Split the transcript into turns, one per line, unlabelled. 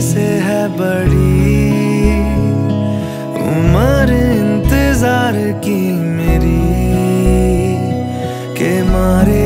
से है बड़ी उम्र इंतज़ार की मेरी के मारे